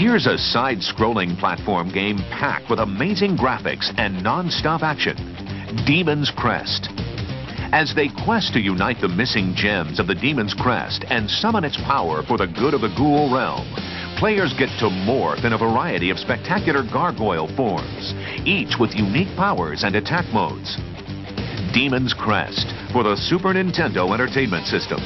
Here's a side-scrolling platform game packed with amazing graphics and non-stop action. Demon's Crest. As they quest to unite the missing gems of the Demon's Crest and summon its power for the good of the ghoul realm, players get to morph in a variety of spectacular gargoyle forms, each with unique powers and attack modes. Demon's Crest for the Super Nintendo Entertainment System.